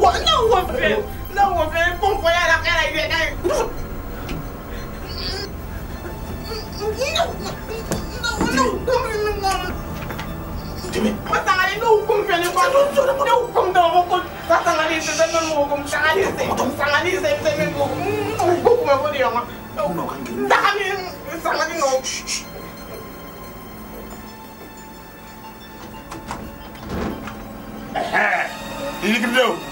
Não, não vou ver. Não vou ver. Vou olhar na cara e ver. Não, não, não, não. Matangali no hukum ka niyo. Ano hukum daw ako? Tatangalisa sa nung hukum. Tangalisa. Tangalisa sa nung hukum. Hukum ako niyo. Dami yung sangalin no. Ehe. Ini kedua.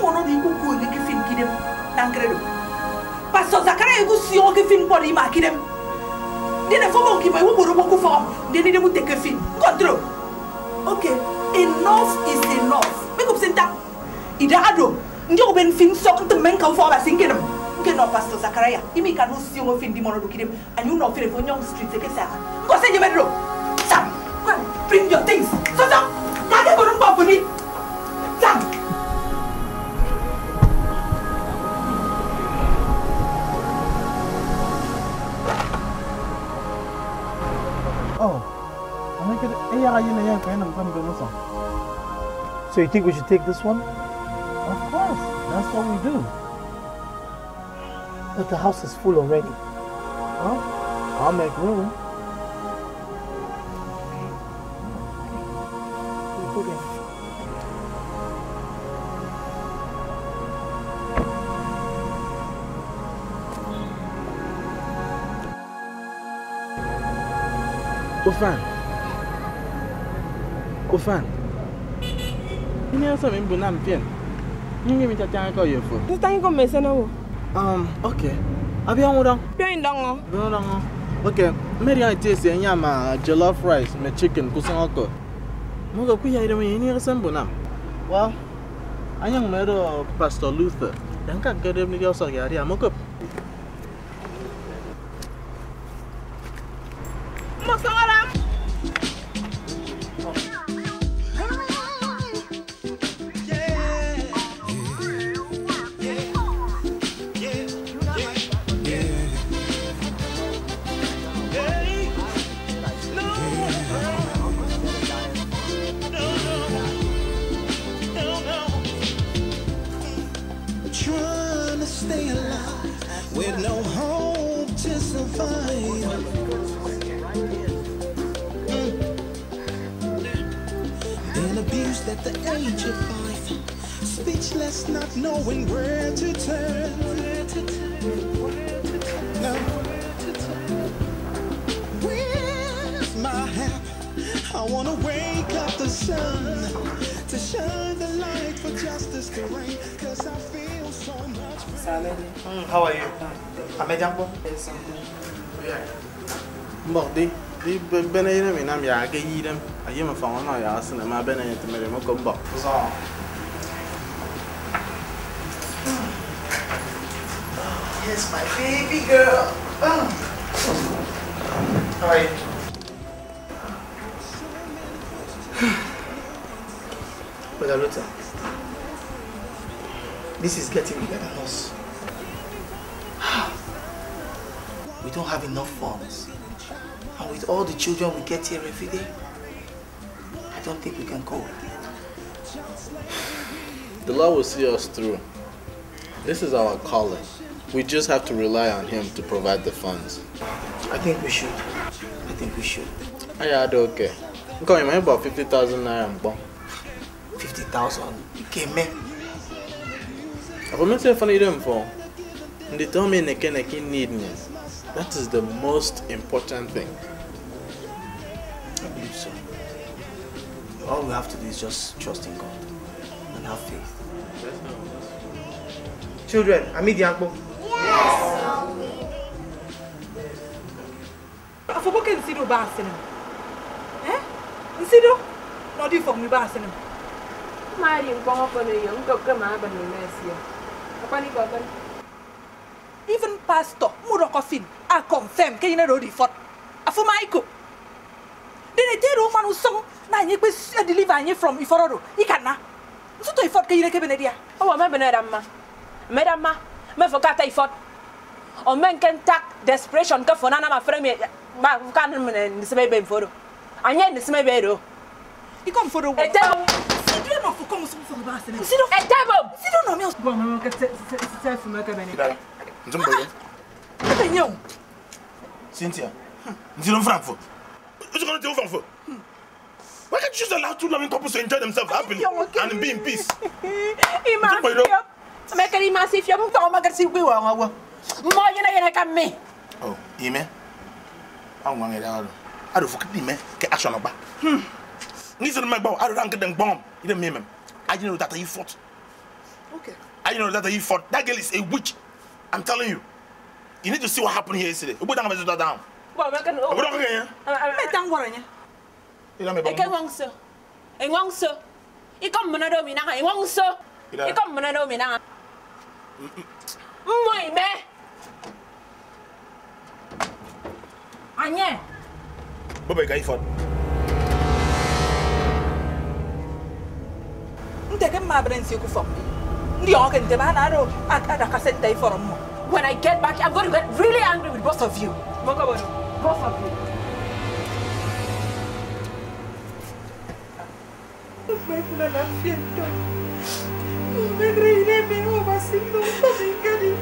mono di ku ko ni ki fin kidem nan credo pastor zakara ku si o ki fin po di ma kidem. Di ne fo mo ki ba wo mo ku fo di ni mu take fin control okay enough is enough. Make up senta ida ado ndi o ben fin so nt men ka fo ba sinkedem ke no pastor zakara imi ka no si o fin di mono do kidem. Anyu no fere fo nyong street ke sa ko se je bedro sam and bring your things. So so ka ke ko no sam So you think we should take this one? Of course, that's what we do. But the house is full already. Well, I'll make room. Okay. Ofan. Ini yang sama ibu nam pian. Ini minta tanya kau ya fu. Ini tanya kau mesen aku. Um, okay. Abi yang udang. Pian udang oh. Pian udang oh. Okay. Mary yang itu sih yang ma jollof rice, me chicken kusang aku. Moga aku ya ini yang sama ibu nam. Well, anyang mero Pastor Luther. Dan kan kerja ni kau sorry hari amokop. Stay alive with no hope to survive. Mm. Been abused at the age of five, speechless, not knowing where to turn. No. Where's my hat? I wanna wake up the sun shine the light for justice to reign. Cause I feel so much. Hmm, how are you? Ame jampo? Mbok di di bene yina mi nam ya ke yi dem. Ayi ma fa wana ya asne ma bene yete mere mo ko. Yes, my baby girl. Oh. How are you? Brother Luther, this is getting bigger than us. We don't have enough funds. And with all the children we get here every day, I don't think we can cope. The Lord will see us through. This is our calling. We just have to rely on Him to provide the funds. I think we should. I think we should. Aya ado okay. Yema about 50,000 naira mpo. 50,000. Okay, man. Ako men se fani dem for. Ndi tell me neke neke need me. That is the most important thing. I believe so. All we have to do is just trust in God and have faith. Children, Ami Diakpo. afoboke nsido ba asene eh nsido na odi fom mi ba asene mari ngbongo kono yo ngok ma ban mesia apa ni baban even pastor muro ko fin a confirm ke ina rodi fot afu maiko dene te ro manu song na nyi pe deliver nyi from ifororo ikana nsuto ifot ke ina ke benedia o wa me benera ma me da ma me fo kata ifot o men can tak desperation ka for na na ma frame ma kan me ne be foro anye ne sebe be ro ikom foro e não for como se for basta. Se não. É table. Se não não meu. Bom, mamãe que se se não me acaba não Dai. Zumbi. Tenho. não, não, Frankfurt. Isso quando tem Frankfurt. Why can't you just allow two loving couples to enjoy themselves happily and be in peace? não Mas que ele se fia muito uma que se viu a não Moia na era camme. Oh, ime. Ah, um angelo. Ah, do fuck ime que action não Hmm. Ni sa mag baw ado rank den bomb. Ide me mem. I know that you fought. okay I know that you fought. That girl is a witch. I'm telling you. You need to see what happened here yesterday. Ubu dang bezo down. Bo me kan o. Ubu dang kaya. me tan wora nya Ida me E ka bomb. wang so. E wang so. Ikom mo na do mi na e wang so. Ida. Ikom mo na do mi na. Mo ime. Anye. Baba ka fought. Iforom When I get back, I'm going to get really angry with both of you. Both of you. me reiré me o vacilo me cari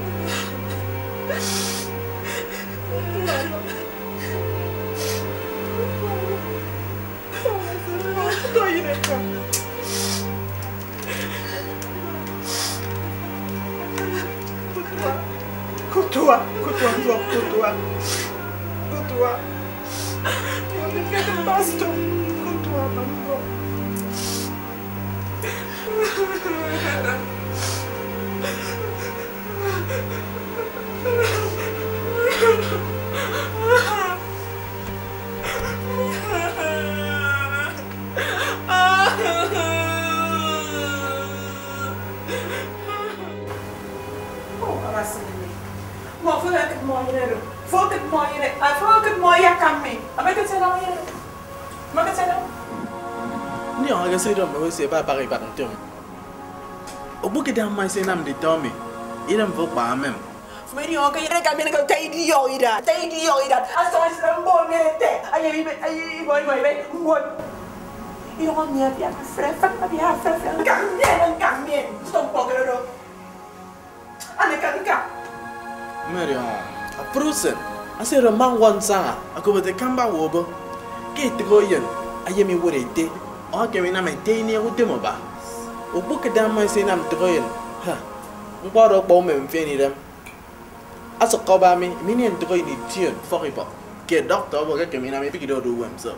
Estoy en el campo. tua, gue tua, tua, gue tua, gue tua. Ya udah tua. Oh, I. Mo földök mojero. Földök mojero. A földök moja kammi. A meket se dama yero. Meket se dama. Ni on ga se dama we se ba pare ba tum. O bu ke dama se nam de tomi. Iram vo pa mem. Fmeri on ga yere ga men ga tai di yo ira. Tai di yo ira. A so se dam bo me te. Ayi be ayi boy boy be. Mo. Iro on ni a pia frère, fak pa pia frère. Kamien, kamien. Stop pokero. Ane kan kan. Merion, aprusen, ase remang wansanga, ako bete kamba wobo. Ke tigo yen, aye mi wore te, o ke mi na me te ni wute mo ba. Obu ke dam mai se nam tigo yen. Ha. Ngoro gbo me mfe ni dem. Aso ko ba mi, mi ni tigo ni tien fori ba. Ke doctor bo ke mi na me piki do do wem so.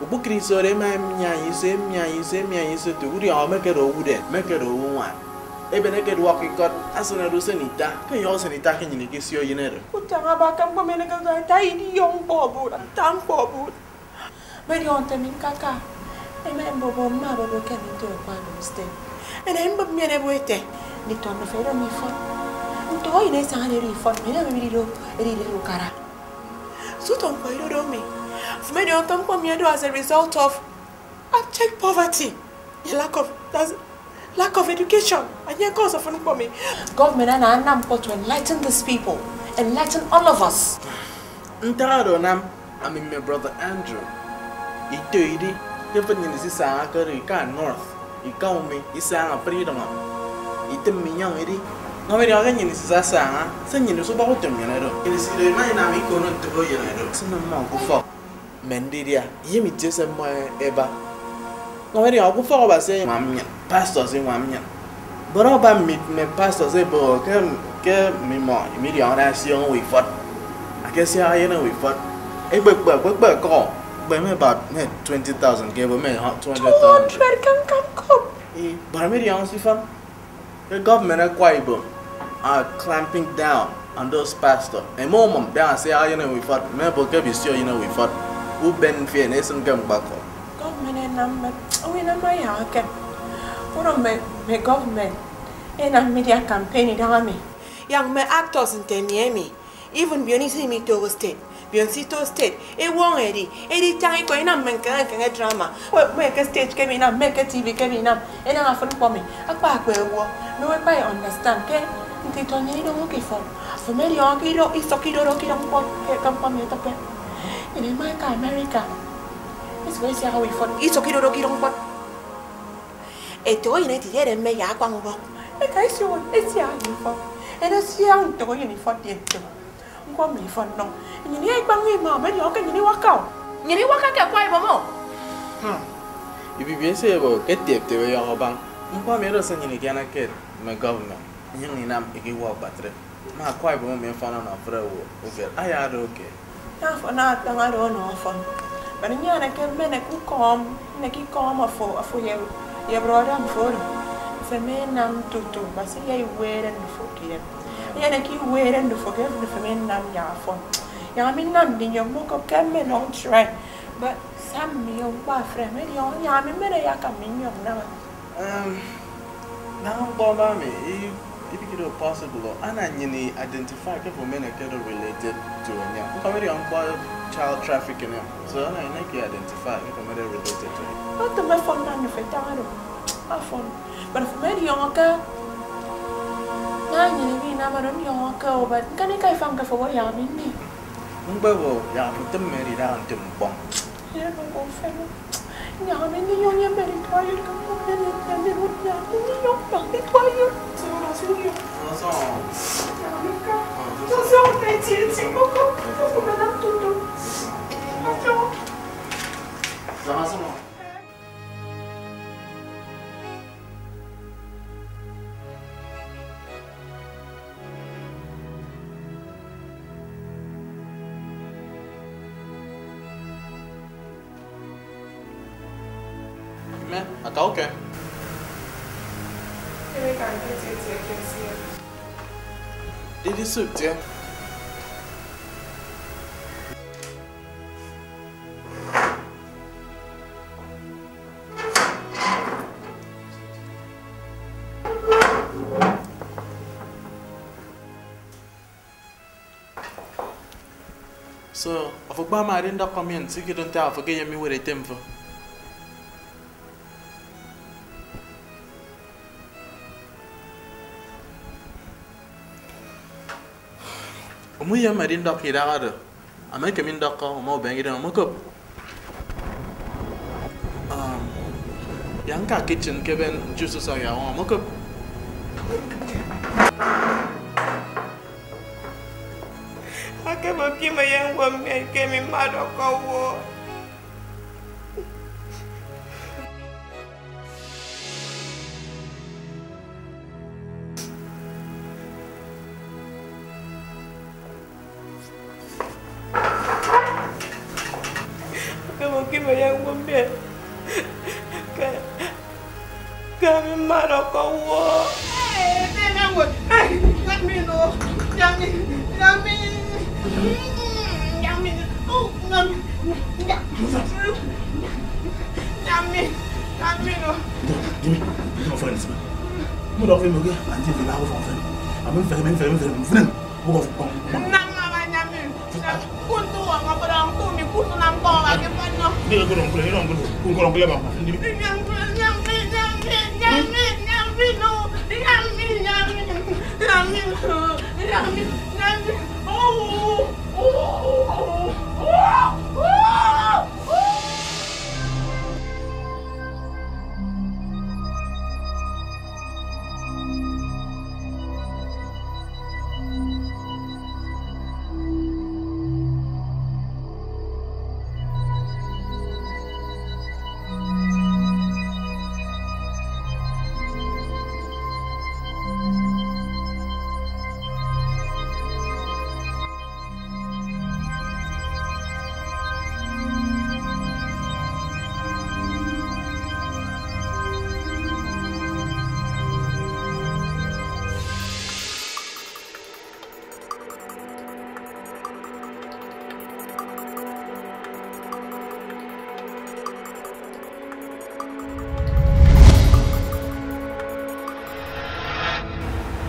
Obu kri so re ma mi nyanyi se mi nyanyi se mi nyanyi se tu wuri o me ke ro wude, me ke ro wu wan. ebe ne ke dua akikot asana do nita. ke yo senita ke nyine ke sio yinere utanga ba kam ko mene ka ta idi yong bobu tam bobu be di onte min kaka? E me bobo? Ma bobo. Ke ni to kwa do ste ene mbo mene boete ni to no fero mi fo nto ine sa ne ri fo mene me ri do ri le ro kara so to ko ro do me fume onte ko mi do as a result of abject poverty. The lack of that's lack of education. And here goes of me. Government and I am to enlighten these people, enlighten all of us. I mean, my brother Andrew. Ito idi, even in this Sahara, you can north, you can me, you sang a freedom. Ito minyang idi. No, we are going to say, Sanga, send you so about them, you know. It is the man I'm going to go, mình đi đi à. Yêu mình chưa Yimmy Jessam, ever. Sa mo eba. Ngami dia ko fo ba se mam nya. Pastor se mam nya. Bora me pastor se bo ke ke mi mo mi dia na si on we fot. Akesi aye na we fot. E gbe gbe gbe gbe ko. Gbe me about me 20,000 ke bo me 200,000. Hundred can come come. E bara me dia si fam. The government a kwai bo. are clamping down on those pastors. And more mom down say, ah, you know, we fought. Remember, get be sure, you know, we fought. Who been fear, and some come back Government na mme onwe oh, na mma ya ake ụrọ me me government e na media campaign da me eh, yang me actors nte miemi even bionisi mi to state bionisi to state e eh, won edi eh, edi tangi ko ina men kan kan drama. We me ke stage ke mi na me ke tv ke mi na e na afun po me akpa akpa ewo me we pa understand ke nti to ni do ke fo. Fo me ri on ki do iso ki do ro ki do po ke kan po me to america siwezi hao ifon iso kidodo kirong pot eto ina ti yere me ya kwang bo e kai si won e si hao ifon e na si hao to ko yini fot ye to ngwa mi fon no ni ni kwang e ma me yo ka ni wa ka ni ni wa ka ka kwai bo mo hmm ibi bi se bo ke tiep te yo ho bang ngwa me ro se ni ni kana ke me government ni ni nam e ki wa batre ma kwai bo me fana na fre wo oge aya do oge na fana ta ngaro no fon Pero nya na ke me na ku kom, na ki kom a fo a fo ye ye broda fo. Fe me nam tutu, ba se ye were no fo ki. Ya na ki were no fo ke no fe me nam ya fo. Ya mi nam di yo mo ko ke me no try. But sam mi yo ba fre me yo ya mi me na ya ka mi yo na. Um, now bother me. If possible, ana nyini identify ke for men ke related to nya. Very on child trafficking. So ana ina ki identify ke for men related to it. Ba to me fo na no fe ta ro. A fo. But fe me yo ka na ni ni na ma ro yo ka o ba ka ni kai fam ka fo ya mi ni. Ngbe wo ya putem meri da antum bom. Ya no go fe ñaamini ñoo ñe mberi toyul ko ko ñe ñe wut ñaamini ñoo mberi toyul so na so ñu so so so tay ci ci ko ko ko ko na tutu so so né? A Cal quer. Ele subir. So, of a bomb, I didn't document, so you don't tell for game me with a temper. Omu ya ma rin da ada. Ama ke min da ka mo bengi da mo ko. Um, yang ka kitchen ke ben juice sa ya yang wa me ke wo. Yummy, yummy, yummy. Oh, yummy, yummy, yummy. Jimmy, mon frère, laisse-moi. Nous devons me dire, Andy, il est là, mon frère. Amin, frère, amin, frère, amin, frère, amin, frère. Bukan, bukan, bukan. Nang mama nyami. Kun tu orang apa orang tu mi kun tu nang kau lagi mana? Dia lagi orang kuliah, orang kuliah, kun orang kuliah bapa. Nyami, nyami, nyami, nyami, nyami, nyami, nyami, nyami. Oh! Oh! oh, oh.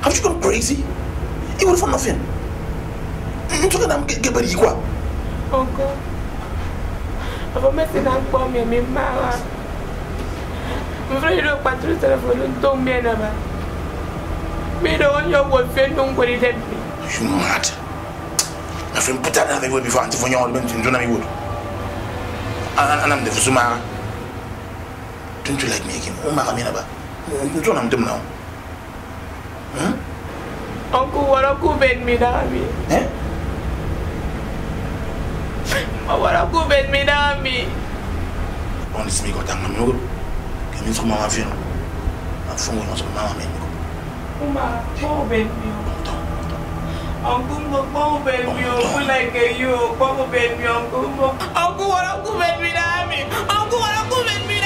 Have you gone crazy? He would for nothing. Mm, I'm talking about Geberi Ikwa. Uncle, I've messing up for my mama. I'm afraid you don't pass through the telephone, don't be an ever. Me, the one your boyfriend, don't go to them. You mad? My friend put that other way before Auntie Fonya went to Jonah Wood. And I'm the Fusuma. Don't you like me again? Oh, my God, I'm not. Don't I'm dumb now. Uncle, wala ku ben mi na mi. Eh? Wala ku ben mi na mi. On this me got a man. Can you come on, Fino? I'm from my men. Uma, ko ben mi. Uncle mo ko ben mi o ku like you ben mi uncle mo. Uncle wala ku ben mi. Uncle wala ku ben mi.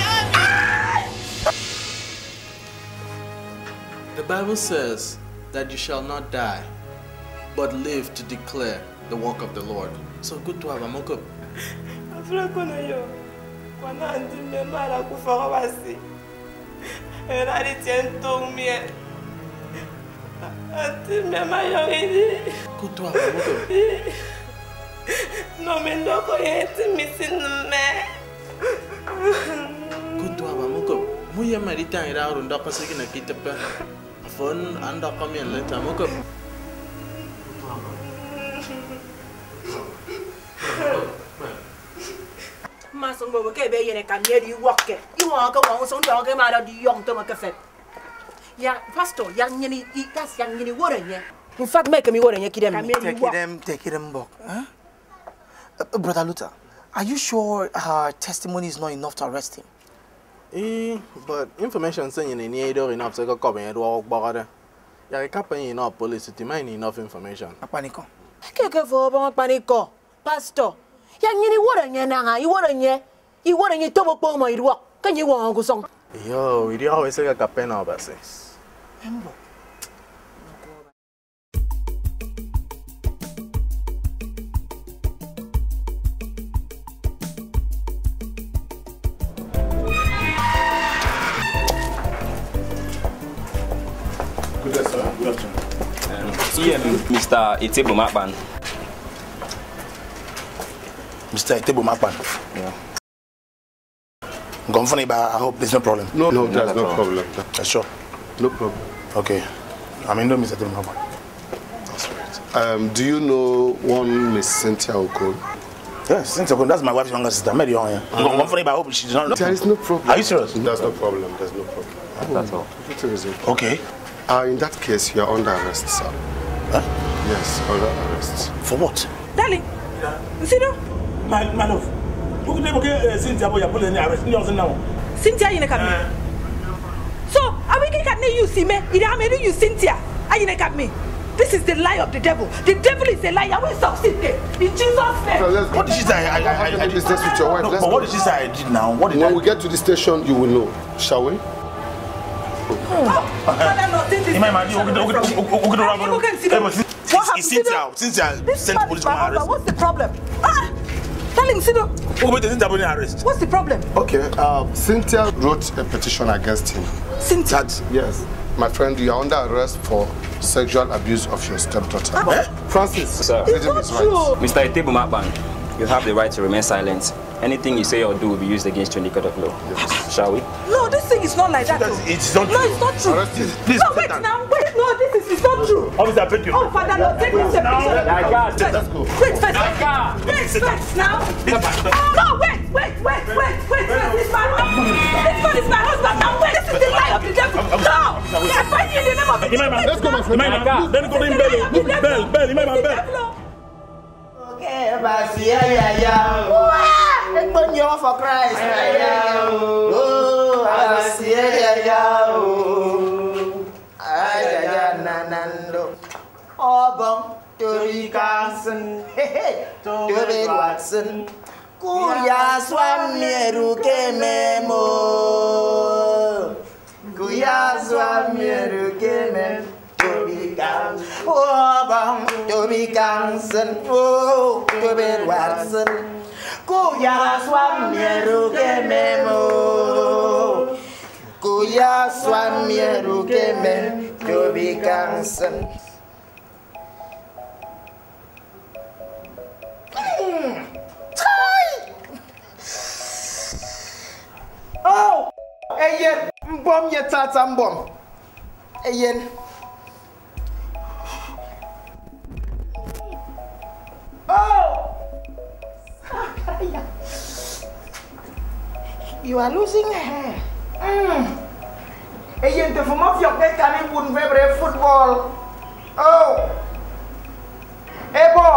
The Bible says that you shall not die, but live to declare the work of the Lord. So good to have Amoko. Good to have Amoko. No me loco yeti misinume. Good to have Amoko. Muya marita ira urunda pasiki na kitape. Phone anda kami yang leta mock ma song bo ke be yene kan ye di wokke i wa ka wa song do ke ma da di yong to ma ke fe. Ya pastor yang nyini i kas yang nyini wora nye. In fact make me wora nye kidem. Ni Take them, take them back. Huh? Uh, Brother Luther, are you sure her testimony is not enough to arrest him? But information saying in any either enough to come and walk border. Yàrá ìkápẹ́ yìí enough police to máa enough information. Apanikọ. Kéèké fọwọ́ bá wọn panikọ, pásítọ̀. Yà nyini wọ́rọ̀ yẹn náà, ìwọ́rọ̀ yẹn, ìwọ́rọ̀ yẹn tó gbogbo ọmọ ìlú wa, kéyìn wọ̀ ọ̀hún kò sọ. Ìyá o, ìdí àwọn ìṣẹ́gà kàpẹ́ náà bàṣẹ. Ẹ ń bọ̀. EM Mr. Itebo Makban. Mr. Itebo Makban. Yeah. Gone but I hope there's no problem. No, no, there's at no all. problem. Uh, sure. No problem. Okay. I mean, no, Mr. Itebo Makban. That's right. Um, do you know one Miss Cynthia Okon? Yes, since Okon, that's my wife's younger sister. I met her on here. Gone funny, but I hope she does not know. There is no problem. Are you serious? There's no problem. There's no problem. That's all. Okay. Okay. Uh, in that case, you are under arrest, sir. Huh? Yes, under arrest. For what? darling nsido My, my love. Who could never get Cynthia Boya put in the arrest? You now. cynthia kam me so awiki ka ne you see me ide ame you cynthia ayine kam me this is the lie of the devil the devil is a liar we succeed there in jesus name let's What did she say? I, I, I, I, I Have business with your wife. No, Let's but go. what did she say I did now? What did When I we get to the station, you will know. Shall we? What what's the problem ah what's the problem Okay. Uh, Cynthia wrote a petition against him. cynthia That yes, my friend, you are under arrest for sexual abuse of your stepdaughter. Eh? Francis, Sir. him not true rights. Mr. Itebo Makban, you have the right to remain silent. Anything you say or do will be used against you in the court of law. Shall we? no this thing is not like that That's- oh. it's not true. no true. it's not true Arrest. Please, no wait now wait no this is it's not true Officer, thank you. oh father lord take this Now, separation let's go. wait first wait first now no wait wait wait wait wait wait this man this man is my husband now wait this is the lie of the devil no I find you in the name of the Imam, Let's go, my friend. Imam, then go ring bell. Bell, bell, Imam, bell. Okay, basi ya ya ya. Wah, ekpon yo for Christ. Ya ya. Oh, basi ya ya ya. Ay ya ya nanando. Obong Tori càng ô bóng tôi mi càng sân. Ô tôi bên hoạt sân. Cô già xoan mẹ ru kê mẹ mô cô già xoan mẹ ru kê mẹ tôi bị càng sân. Oh! Eyen, mbom ye tata mbom. Eyen. Oh! You are losing hair. Mm. Ayen, the form of your bed can wouldn't football. Oh! Ebo!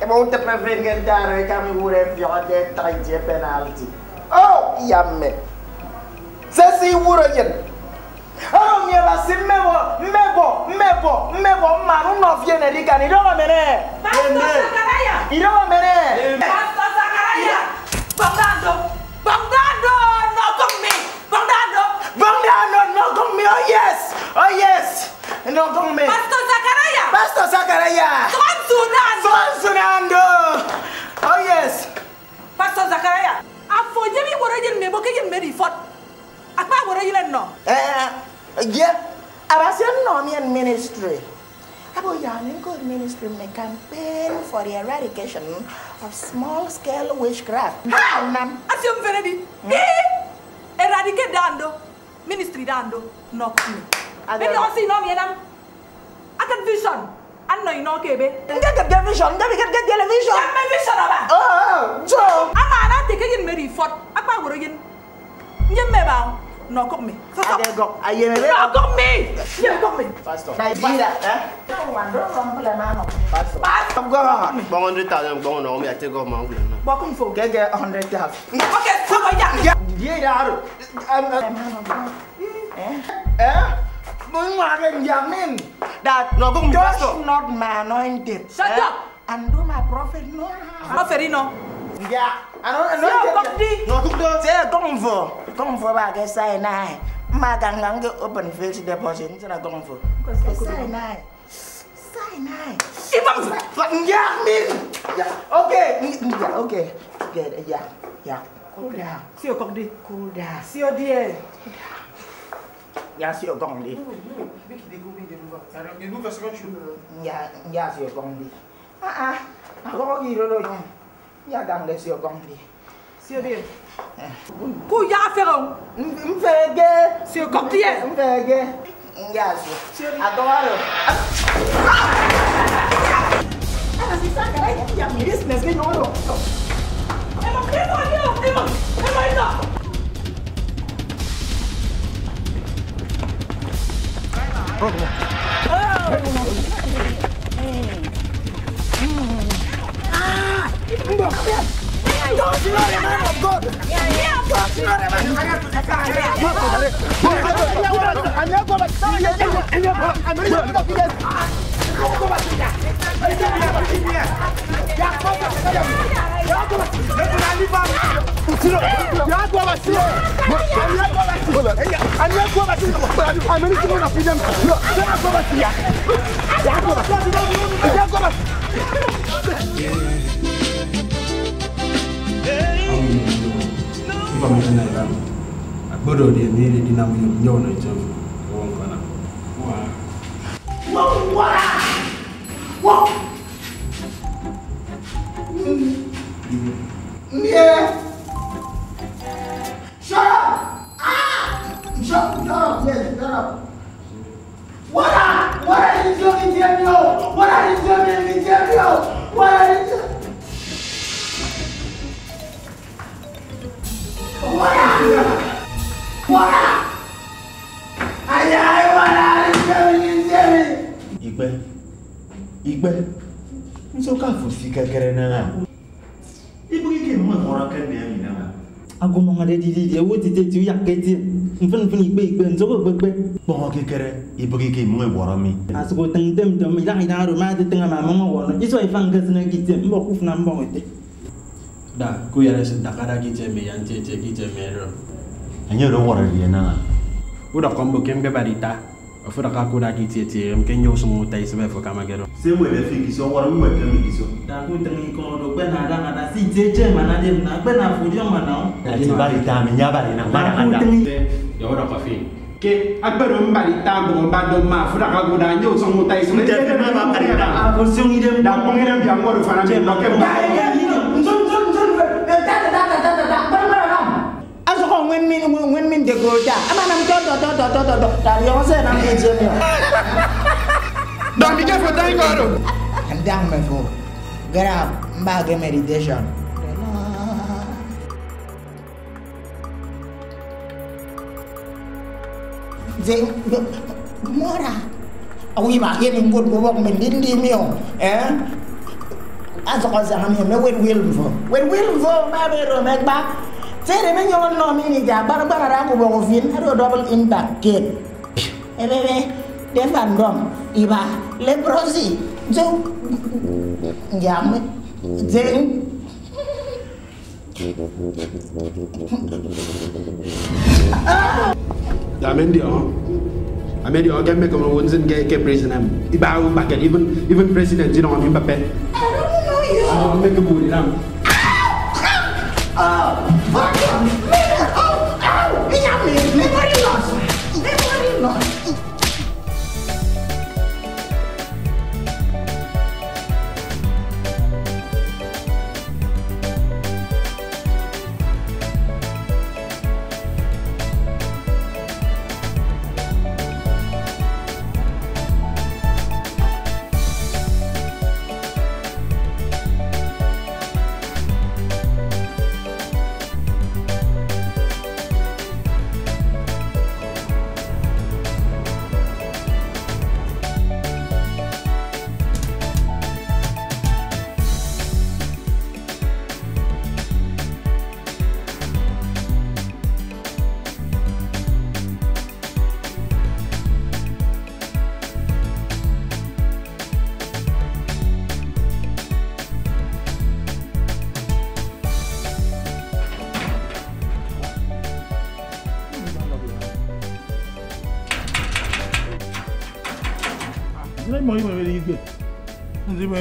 Ebo, te prevent dare kami wure fiyok de taije penalty. Oh! Yamme. Sesi wuro yen. ɔno miɛba si mmɛbɔ mmɛbɔ mmɛbɔ mmɛbɔ mma no na ɔfie na ɛdi ka no idɔwɔ mene idɔwɔ mene Oh yes! Oh yes! No, don't me. Pastor Zakaria! Pastor Zakaria! Swansunando! Swansunando! Oh yes! Pastor Zakaria! Afọ jẹ́ mi wọ̀rọ̀ yẹn mi, mo kẹ́ yẹn mi rí fọ́tò akpa wɛrɛ yɛlɛ nɔ. ɛɛ yɛ abase nɔɔmiɛn ministry abo yawning good ministry may campaign for the eradication of small-scale witchcraft. ha hmm. nam ase oh, oh, oh, n fɛnɛ di. eradicate dan do ministry dan do nɔ kumi. bɛbi ɔsi nɔɔmiɛn nam aka vision an nɔ inɔ kebe. n ka kɛ television n ka kɛ television. n ka vision o ba. ɔɔ jo. ama ana tɛ kɛ yen mɛ de fɔ akpa wɛrɛ yen n. nó cộng mình sao không gọc ai về mày nó cộng mình giờ cộng mình này đi đã á không có bọn anh đi tao bọn nó mày chơi gọc mà không được bọn không phụ cái cái anh đi tao ok sao vậy vậy gì đã rồi em em em em muốn mà cái giang nên đã nó cũng just not mà nó anh tiệt shut up. And do my prophet no. Prophet no Dạ. Anh nói, anh nói dạ, Sao con đi. Ngồi cũng được Thế là con vừa. Con vừa bà cái sai này. Mà càng ngắn cái open field deposit Thế là công vừa. Cái sai này. Sai này. Im lặng Lặng dạ đi Dạ. Ok. Dạ ok. Ok dạ. Dạ. Cool đà, Siêu công đi. Cool đà, Siêu đi. Cool down Nhà siêu con đi. Nhà dạ, dạ, siêu con đi. À à. Nó có gì đâu. yagang le sio gong eh. pi sio bi ku ya fe gong m fe ge sio gong pi m fe ge ya sio sio bi adoro Ela se saca, ela é que a minha business ganhou. Ela quer morrer, Ah! Yeah àwọn èèyàn lọ fífà mi náà ìlànà àgbọ́dọ̀ rẹ̀ ní èdè náà mo yọ̀ ọ̀nà ìjẹun ọwọ́ nǹkan náà. wọ́n wá wọ́n ní ẹ ṣọ́ra ṣọ́ra yẹ ṣọ́ra. What are, what are you doing, Gabriel? What are you doing, Gabriel? What are you ikpe ikpe nsokafu si kekere náà ibugike mọ ìmọ̀ràn kẹ́ni ẹ̀mí náà. agomọ̀ngàdé didi di ewu tètè tí ó yà kété nfúnnifún ìgbé ìgbé nsọ́kò gbégbé. gbọ́ngàn kékeré ibugike mọ ìwọ̀rọ̀ mi. àsìkò tẹ̀ǹtẹ̀m tẹ̀m ìlà ìlà àrò máa tètè ńà màmá wọn wọ̀rọ̀ ìsọ ìfà ń gẹ̀sìn náà kìtẹ̀ ń kú fún náà ń bọ̀ wọ̀tẹ̀. da yẹrẹ sí dakada kìtẹ̀ mi yàn tètè kìtẹ̀ mi rẹ̀. anye lo gore ri yena. U da kombo kembe barita ofura ka kuda ki tiete mke nyo sumu ta isebe fo kama gero se mo le fi kiso wora mo ke mi kiso da ku tan ko do pe na da na si je je ma na dem na pe na fu jo ma na ati barita mi nya bari na ma na da ya wora ka fi ke agbero mbali ta bo ba do ma fura ka kuda nyo sumu ta isebe ke ma ba ka da ko si ngi dem da ko ngi dem ya mo do fana mi no ke ba nguen min nguen min de groja amanam to to to to to to to dari ose nam engineer don be careful thank god and down my phone grab mbage meditation Zeng, mora. Awi ma ke min bon bon min din di mio. Eh? Azo ko zanga mi me wen wil mvo. Wen wil mvo ma be ro mek ba. feere men ni mini ja bar barata ko bogo fin haɗo double impact ken eɓeɓe defan ɗom iba leprosi jow jam jeng Damendi on. I made you again make a wounds and get president. Ibao back and even even president, you know, Mbappe. I don't know you. I'll make a booty. Uh, Ini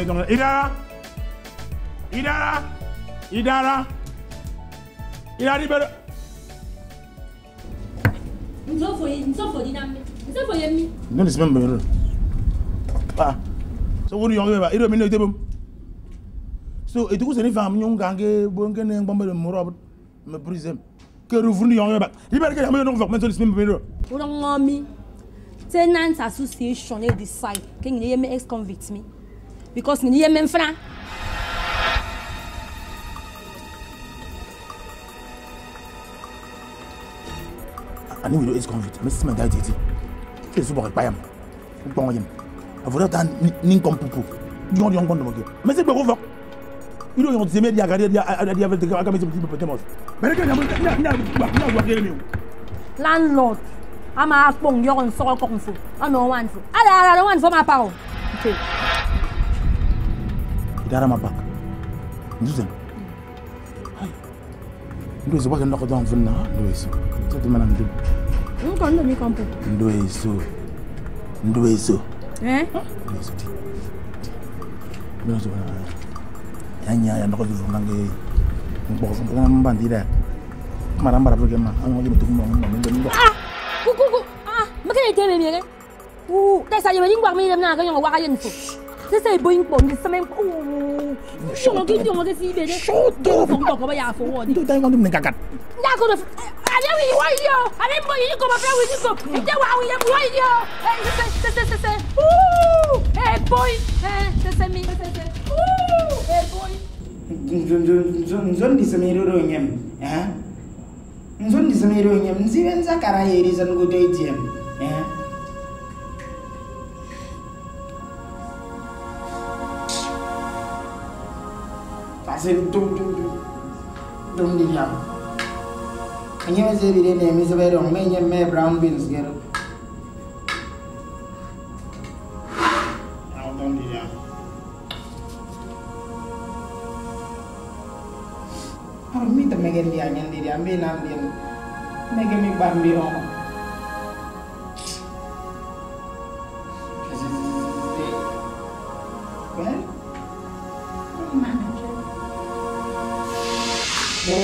est dans. Idara Il a libéré... So, what do you want So, et du coup, c'est une femme a de me briser. Que revenu en bas. You ex-convict me? because n'i ye mɛn fana. ani wuli is convict mɛ sima da jeti kí lè sọ̀rọ̀ ìpayà mọ̀ gbọ́n yẹn àfọ̀dá ta ní nǹkan pupu yọ̀n yọ̀n kọ́ ndọ̀mọ̀kẹ́ mɛ sẹ́ gbẹ̀kọ́ fọ́ ilé yọ̀n ti sẹ́ mẹ́rin àgàdé àdé àfẹ́ tẹ̀kẹ́ àgàmẹ́sẹ̀ ti pẹ̀tẹ́ mọ̀ mẹ́rin kẹ́ ní àwọn akéré mi o. landlord a máa pọ̀ ń yọ̀n sọ́kọ̀ kọ̀ ń fò ọ̀nà wọn fò ala ala wọn fò máa pa o garama bak nzuzen hay ndoyeso bwake ndako dwa mvunna ndoyeso tatimana mdu nkondo ah! Kukuku ah! Makene jeme miere u desa jeme jingwa Un'occhiuto che si vede. Sotto! Un po' come la fuori. Tu dai quando mi cagat. Da cosa? Andiamo in guaglio! Andiamo in come bravo in dico! Andiamo in guaglio! Eh, se se se se. Uh! E poi eh se se mi se se. Uh! E poi nzondisa merero nyem eh nzondisa merero nyem nzive nzakara yeri zanokutoitiam eh siri tum tum tum tum di jam anya me siri de ne mi me me brown beans ger Aku mi ta me gen di anyan mi ong.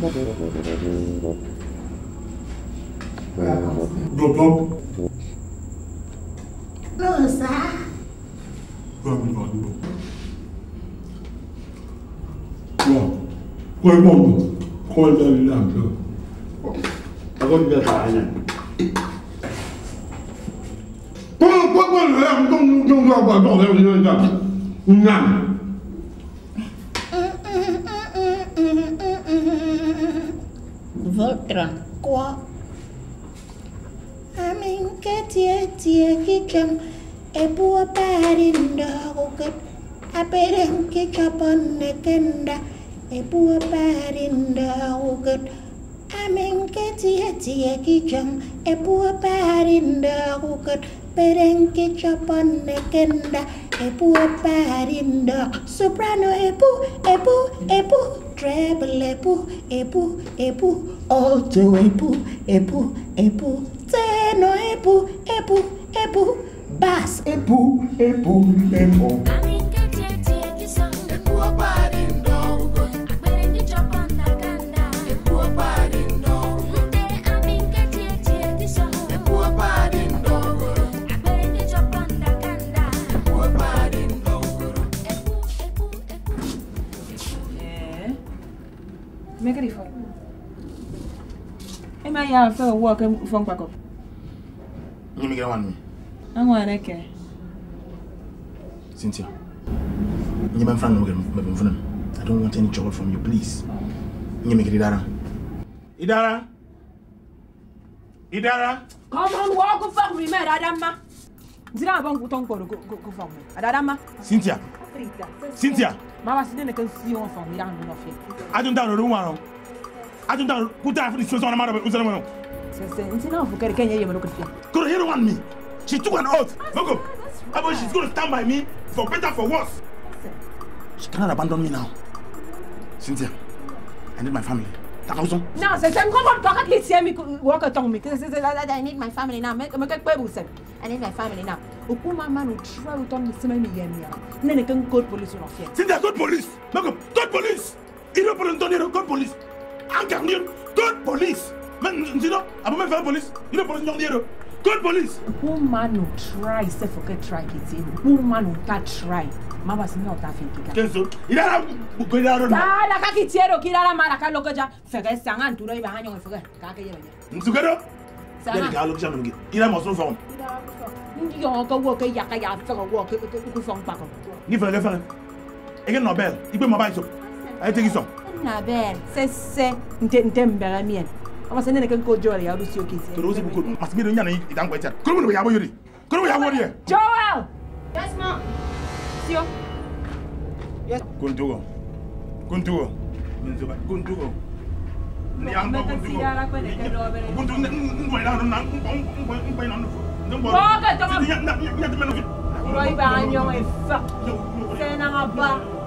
Bom, bom. Rosa. Vamos, vamos, bom. Qual bom? Qual da lampa? Agora me atalha. Qual, qual, qual? Não, não, não, não, não, não, não, não, não, não, não, Votre quoi Amin ke tie tie kicham e bua parinda kukat aperen kichapon ne kenda. E bua parinda kukat Amin ke tie tie kicham e bua parinda kukat pereng kichapon ne Oto epu, epu, epu, teno epu, epu, epu, bas epu, epu, epu. Epu apari ndogo, akberenge mɛ yan fɛ o wɔ kɛ fɔ n kpakɔ. n yɛmɛ kɛra wa numu. an. Cynthia, n yɛmɛ fana numu kɛ mɛ fana I don't want any trouble from you please. N yɛmɛ kɛra Idara. Idara. Idara. Kɔmɔ wɔ ko fɔ kun mɛ dada ma. N sira bɔ nkutɔ nkɔrɔ ko ko fɔ kun a dada. Cynthia. Cynthia. Mama, wa si ne ne ko n si wɔn fɔ n y'a nɔ nɔfɛ. A dun t'a dɔn o. ajudan kutaafiri sosonamaraɓe usanamano sina fo kadi keña yiyama nokkati fiya kono here wan she took an oath logo abo she's going to stand by me for better for worse she cannot abandon me now cynthia i need my family thousand. Non, c'est ça, me comprends pas quand les tiens me walk ton me. I need my family now. Me me quelque peu vous I need my family now. Au coup maman nous trois ou ton c'est même hier mia. Nene kan code police on fait. C'est code police. Mais code police. Il reprend donner le code police. an kan ni good police men you know abu men fair police you know police nyɔnni yɛrɛ good police. woman no try sef o kɛ try kete woman no ta try ma ba sini ɔta fɛ kika. kenzo irara gbera yɔrɔ la. taala ka k'i tiɲɛ do k'i rara ma la ka lɔkɔja fɛkɛ san ka ntura i bɛ an ɲɔgɔn fɛkɛ k'a kɛ yɛlɛ ɲɛ. musokɛ dɔ. sanni k'a lɔkɔja ninnu kɛ ira mɔsɔn fɛnw. n yɔn ka wo kɛ yaka ya fɛ ka wo kɛ ko fɛn pa kɔ. n'i fɛnɛ kɛ fɛnɛ i kɛ nɔ bɛɛ i gbɛ mɔba yi sɔn a ye tigi sɔn. maber sese ntembera mien amasenene kenkojoole yarusi okisi torosi bukuru masibiro nyana idangwecha kurumu yabo yuri kurumu yabo yuri Joel Yes ma Sio Yes Kuntugo Kuntugo Nzoba Kuntugo Ni ambo kuntugo Kuntugo ngwaira no na ngwaira no Ngwaira Boga tama Nyatmenu Roi ba anyo efa Sena ngaba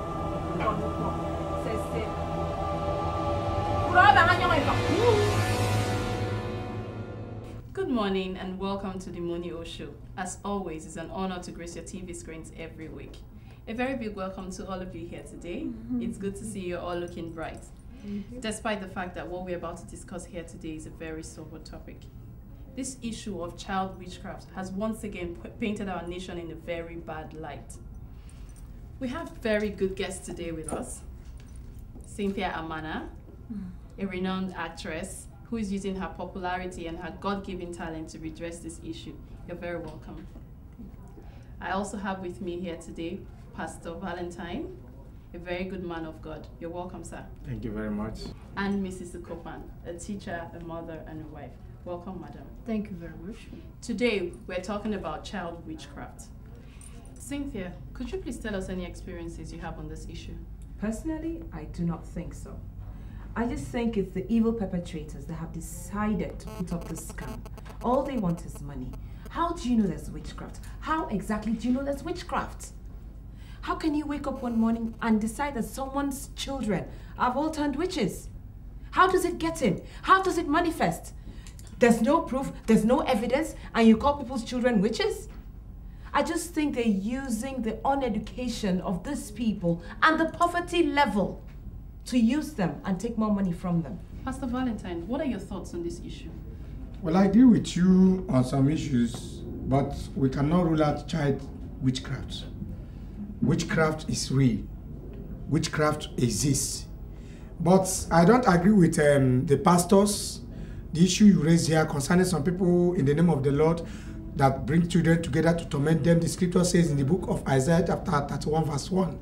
Good morning and welcome to the Money O Show. As always, it's an honor to grace your TV screens every week. A very big welcome to all of you here today. Mm-hmm. It's good to see you all looking bright. Mm-hmm. Despite the fact that what we're about to discuss here today is a very sober topic. This issue of child witchcraft has once again painted our nation in a very bad light. We have very good guests today with us. Cynthia Amana, mm. A renowned actress who is using her popularity and her God given talent to redress this issue. You're very welcome. I also have with me here today Pastor Valentine, a very good man of God. You're welcome, sir. Thank you very much. And Mrs. Ukopan, a teacher, a mother, and a wife. Welcome, madam. Thank you very much. Today, we're talking about child witchcraft. Cynthia, could you please tell us any experiences you have on this issue? Personally, I do not think so. I just think it's the evil perpetrators that have decided to put up this scam. All they want is money. How do you know there's witchcraft? How exactly do you know there's witchcraft? How can you wake up one morning and decide that someone's children have all turned witches? How does it get in? How does it manifest? There's no proof, there's no evidence, and you call people's children witches? I just think they're using the uneducation of these people and the poverty level to use them and take more money from them. Pastor Valentine, what are your thoughts on this issue? Well, I agree with you on some issues, but we cannot rule out child witchcraft. Witchcraft is real. Witchcraft exists. But I don't agree with um, the pastors, the issue you raised here concerning some people in the name of the Lord that bring children together to torment them. The scripture says in the book of Isaiah chapter 31 verse 1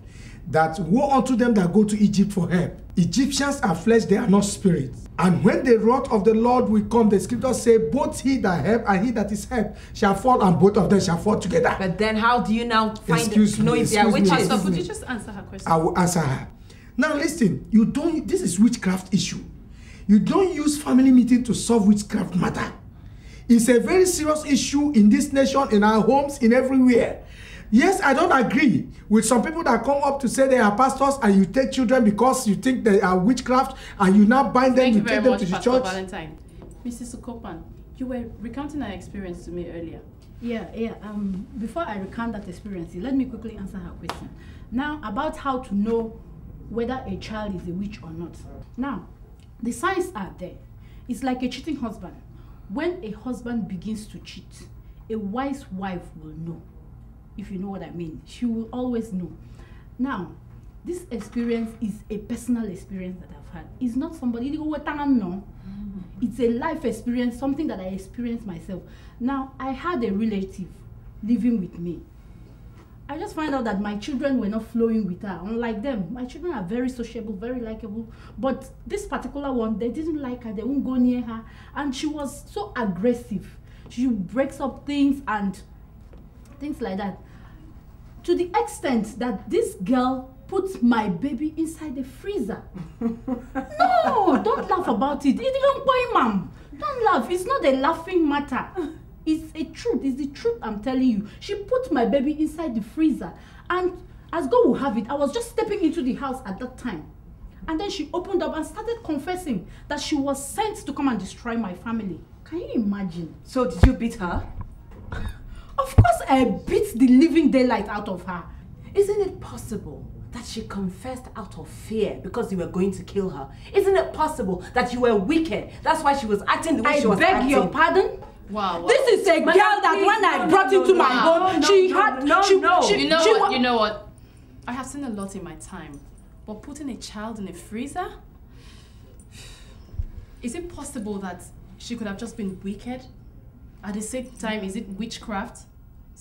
that woe unto them that go to Egypt for help. Egyptians are flesh, they are not spirits. And when the wrath of the Lord will come, the scriptures say, both he that help and he that is helped shall fall, and both of them shall fall together. But then how do you now find Excuse know me, if they are excuse me. witches? Pastor, could you just answer her question? I will answer her. Now listen, you don't. This is witchcraft issue. You don't use family meeting to solve witchcraft matter. It's a very serious issue in this nation, in our homes, in everywhere. Yes, I don't agree with some people that come up to say they are pastors and you take children because you think they are witchcraft and you now bind them, Thank you you take very them much, to the Pastor church. Valentine. Mrs. Sukopan, you were recounting an experience to me earlier. Yeah, yeah. Um, before I recount that experience, let me quickly answer her question. Now, about how to know whether a child is a witch or not. Now, the signs are there. It's like a cheating husband. When a husband begins to cheat, a wise wife will know. If you know what I mean, she will always know. Now, this experience is a personal experience that I've had. It's not somebody no. Mm. It's a life experience, something that I experienced myself. Now, I had a relative living with me. I just find out that my children were not flowing with her. Unlike them, my children are very sociable, very likable. But this particular one, they didn't like her. They won't go near her, and she was so aggressive. She breaks up things and things like that. To the extent that this girl put my baby inside the freezer. no, don't laugh about it. It didn't boy, ma'am. Don't laugh. It's not a laughing matter. It's a truth. It's the truth I'm telling you. She put my baby inside the freezer, and as God will have it, I was just stepping into the house at that time. And then she opened up and started confessing that she was sent to come and destroy my family. Can you imagine? So did you beat her? Of course, I beat the living daylight out of her. Isn't it possible that she confessed out of fear because you were going to kill her? Isn't it possible that you were wicked? That's why she was acting the way I she was acting. I beg acting. your pardon? Wow. This is a Madam, girl that please, when I brought no, into no, my no. home, No, she had no, she, no. she, you know she what? You know what? I have seen a lot in my time, but putting a child in a freezer. Is it possible that she could have just been wicked? At the same time, is it witchcraft?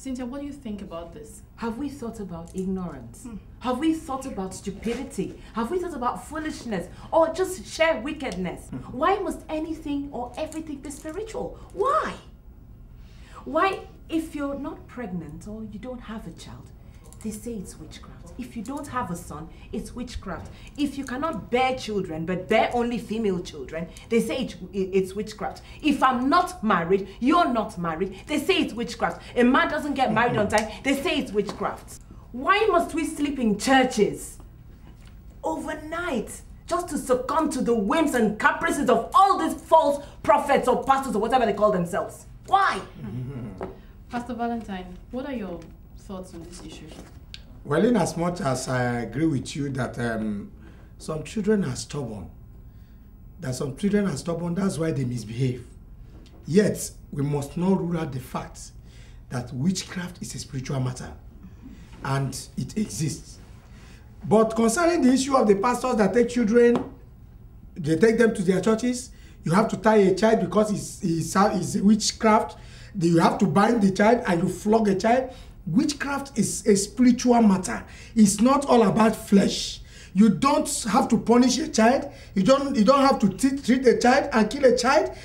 Cynthia, what do you think about this? Have we thought about ignorance? Hmm. Have we thought about stupidity? Have we thought about foolishness? Or just sheer wickedness? Hmm. Why must anything or everything be spiritual? Why? Why, if you're not pregnant or you don't have a child, they say it's witchcraft. If you don't have a son, it's witchcraft. If you cannot bear children but bear only female children, they say it- it's witchcraft. If I'm not married, you're not married, they say it's witchcraft. A man doesn't get married on time, they say it's witchcraft. Why must we sleep in churches overnight just to succumb to the whims and caprices of all these false prophets or pastors or whatever they call themselves? Why? Pastor Valentine, what are your thoughts on this issue? Well, in as much as I agree with you that um, some children are stubborn, that some children are stubborn, that's why they misbehave. Yet, we must not rule out the fact that witchcraft is a spiritual matter and it exists. But concerning the issue of the pastors that take children, they take them to their churches, you have to tie a child because it's, it's, it's witchcraft. You have to bind the child and you flog a child. Witchcraft is a spiritual matter. It's not all about flesh. You don't have to punish a child. You don't. You don't have to t- treat a child and kill a child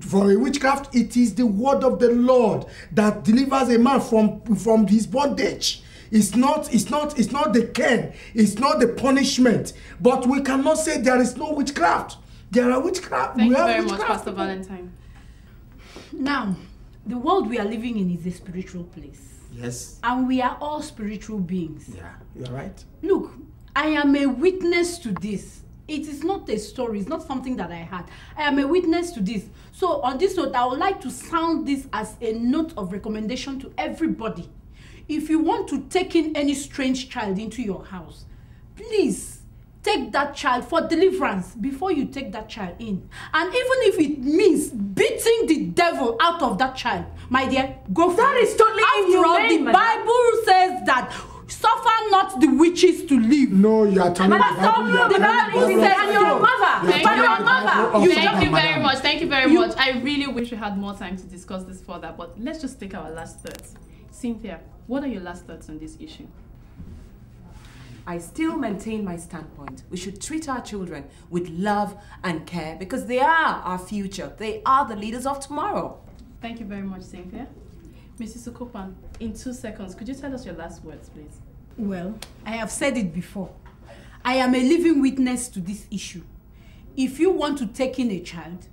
for a witchcraft. It is the word of the Lord that delivers a man from from his bondage. It's not, it's not, it's not the cane, it's not the punishment. But we cannot say there is no witchcraft. There are witchcraft. Thank we you have very much. Pastor Valentine. Now, the world we are living in is a spiritual place. Yes. And we are all spiritual beings. Yeah, you're right. Look, I am a witness to this. It is not a story, it's not something that I had. I am a witness to this. So, on this note, I would like to sound this as a note of recommendation to everybody. If you want to take in any strange child into your house, please take that child for deliverance before you take that child in. And even if it means beating devil out of that child, my dear, go for That it. is totally After all, inhumane, the madam. Bible says that suffer not the witches to live. No, you are telling you. The Bible says and your mother. Thank And you. your mother. You Thank stop, you very madam. much. Thank you very You- much. I really wish we had more time to discuss this further, but let's just take our last thoughts. Cynthia, what are your last thoughts on this issue? I still maintain my standpoint. We should treat our children with love and care because they are our future. They are the leaders of tomorrow. Thank you very much, Cynthia. Mrs. Sukopan, in two seconds, could you tell us your last words, please? Well, I have said it before. I am a living witness to this issue. If you want to take in a child,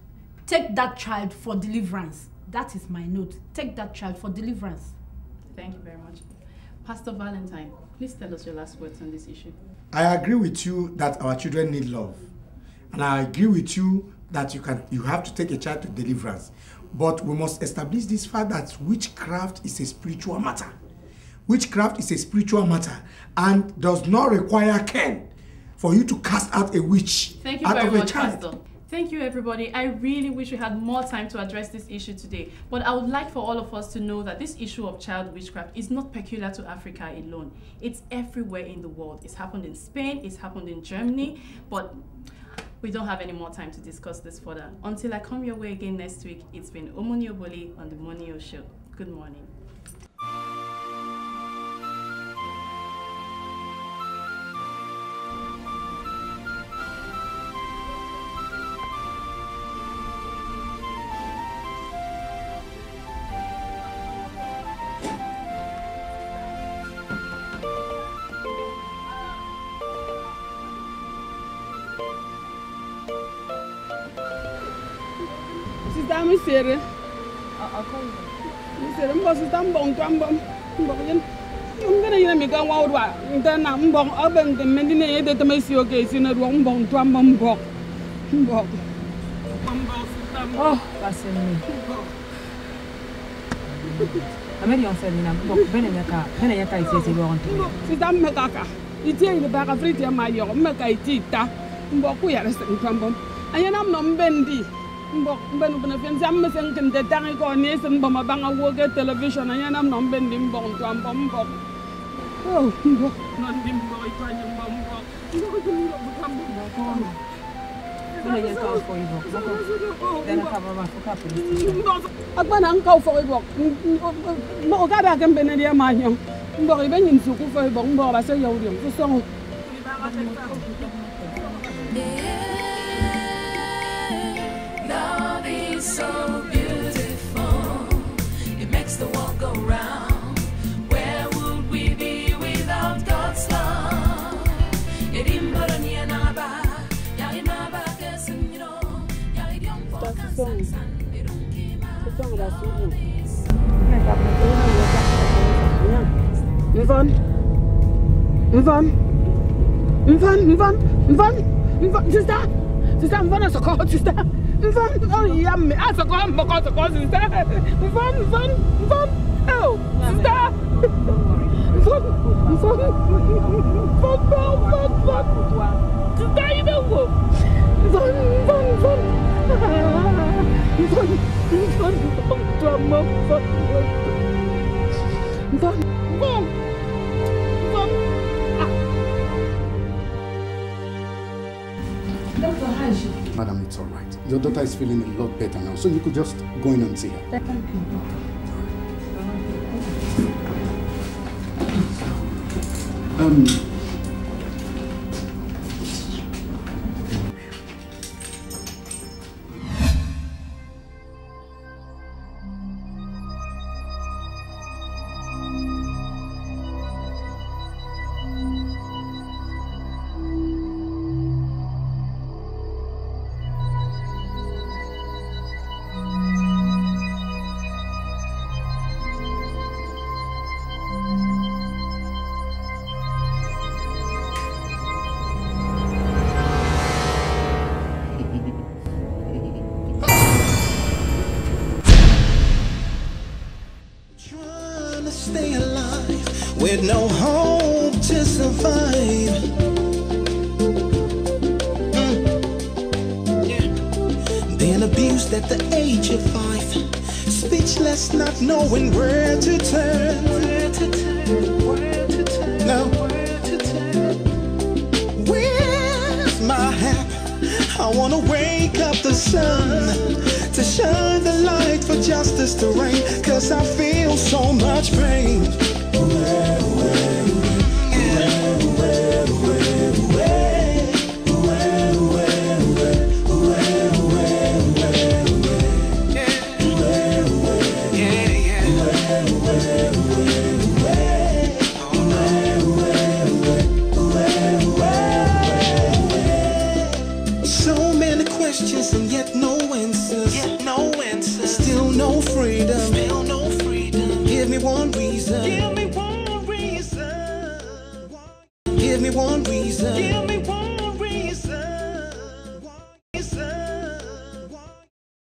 take that child for deliverance. That is my note. Take that child for deliverance. Thank you very much. Pastor Valentine, please tell us your last words on this issue. I agree with you that our children need love. And I agree with you that you can you have to take a child to deliverance. But we must establish this fact that witchcraft is a spiritual matter. Witchcraft is a spiritual matter and does not require Ken for you to cast out a witch Thank you out very of a much, child. Pastor. Thank you, everybody. I really wish we had more time to address this issue today. But I would like for all of us to know that this issue of child witchcraft is not peculiar to Africa alone. It's everywhere in the world. It's happened in Spain, it's happened in Germany, but we don't have any more time to discuss this further. Until I come your way again next week, it's been Omoni Oboli on the Monio Show. Good morning. sere sere mbɔ sisan mbɔ ntɔ mbɔ mbɔ yen ngana yina mi ka wa wa nta na mbɔ ɔbɛ nta mɛ ni ne ye de tɛmɛ si o ke si oh. na do mbɔ ntɔ mbɔ mbɔ mbɔ oh. Pasɛ mi. Amɛri yɔn sɛ nina mbɔ bɛnɛ yɛ ka bɛnɛ yɛ ka ise se yɔrɔ ntɛ sisan mbɛ ka ka. Ite e yɛ ba ka firi tiɛ ma yɔrɔ mbɛ ka ite ta mbɔ ko yɛrɛ ya sɛ ntɔ mbɔ a yɛna mɔ. mbok ben bana fen jam me sen ken de tangi ko ni sen bama banga woge television anya nam nom ben dim bong to am bom bom oh mbok. Non dim boy to nyam bom bom mbok. Ko ni mbok kam bom bom ak bana an kaw foy bok. Mo ga ba gam ben dia ma nyam mbok ibe nyin su ku foy bok. Mbok ba se yaw diam ku songu ni ba ga se song. su song ba su dim Mvan Mvan Mvan Mvan Mvan Mvan sister sister Mvan asoko sister Mfam, oh yam me. Ah, so come, but come, so come, sister. Mfam, mfam, mfam. Oh, sister. Mfam, mfam, mfam, mfam, mfam, mfam. Sister, you don't go. Mfam, mfam, mfam. Mfam, mfam, mfam, mfam, mfam. Mfam. Madam, it's all right. Your daughter is feeling a lot better now, so you could just go in and see her. Thank you, Um, knowing where to turn. Where to turn? Where to turn? No. Where to turn? Where's my hat? I wanna wake up the sun to shine the light for justice to reign. Cause I feel so much pain.